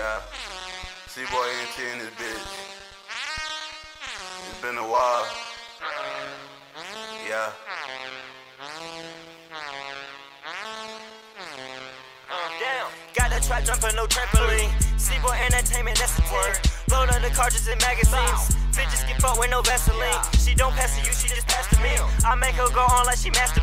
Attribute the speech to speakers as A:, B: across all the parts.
A: Yeah. C-Boy ENT in this bitch. It's been a while. Yeah.
B: Trap jumping, no trampoline. C-Boy Entertainment, that's the team. Load up the cartridges and magazines. Bitches get fucked with no Vaseline. She don't pass to you, she just pass to me. I make her go on like she Master.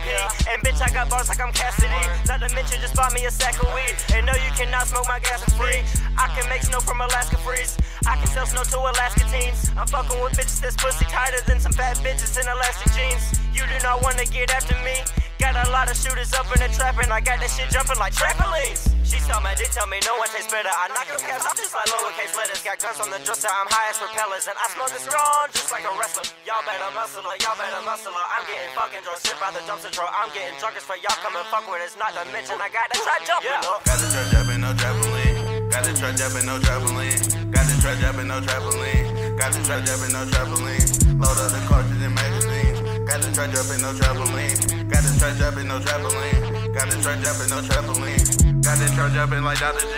B: And bitch, I got bars like I'm Cassidy. Not to mention, just bought me a sack of weed. And no, you cannot smoke my gas for free. I can make snow from Alaska freeze. I can sell snow to Alaska teens. I'm fucking with bitches that's pussy tighter than some fat bitches in elastic jeans. You do not wanna get after me. Got a lot of shooters up in the trap, and I got that shit jumping like trampolines. She saw my dick, tell me no one tastes better. I knock your caps, I'm just like lowercase letters. Got guns on the dresser, I'm high as propellers, and I smoke it strong, just like a wrestler. Y'all better muscle her, y'all better muscle her. I'm getting fucking drunk, sit by the dumpster truck. I'm getting drunk as for y'all come and fuck with us. Not to mention, I got the trap jumping
A: Yeah.
B: up.
A: Got the truck jumping, no trampoline. Got the truck jumping, no trampoline. Got the truck jumping, no trampoline. Got the truck jumping, no trampoline. Load up the cartridge and magazines. Got the truck jumping, no trampoline. Got the truck jumping, no trampoline. Got the truck jumping, no trampoline. Got the truck jumping like Dr. J.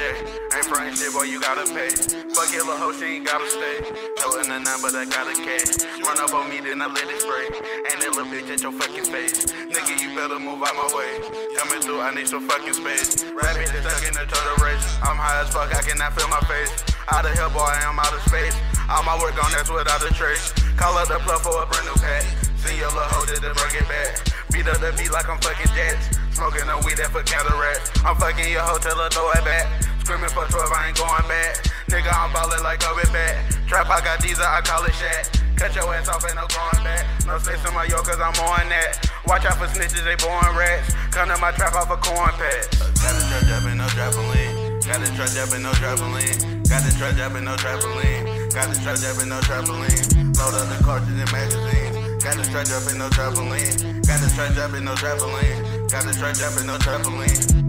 A: Ain't frontin' shit, boy, you gotta pay. Fuck your little hoe, she ain't gotta stay. Toting a nine, but I got a cash. Run up on me, then I let it spray. Ain't that little bitch at your fucking face. Nigga, you better move out my way. Coming through, I need some fucking space. Rabbit is stuck in the total race. I'm high as fuck, I cannot feel my face. Out of here, boy, I'm out of space. All my work on that's without a trace. Call up the plug for a brand new pack. See your little hoe, to bring it back. Beat up the beat like I'm fucking jets. Smoking a weed that for cataracts. I'm fucking your hotel, throw it back. Screaming for 12, I ain't going back. Nigga, I'm ballin' like Kobe back. Trap, I got these, I call it Shaq. Cut your ass off, ain't no going back. No snakes in my yo, cause I'm on that. Watch out for snitches, they born rats. Come to my trap off a corn patch. Got the truck jumping, no trampoline. Got the truck jumping, no trampoline. Got the truck jumping, no trampoline. Got the truck jumping, no trampoline. Load up the cartridge and magazines. Got the truck jumping, no trampoline. Got the truck jumping, no trampoline. Got the truck jumping, no trampoline.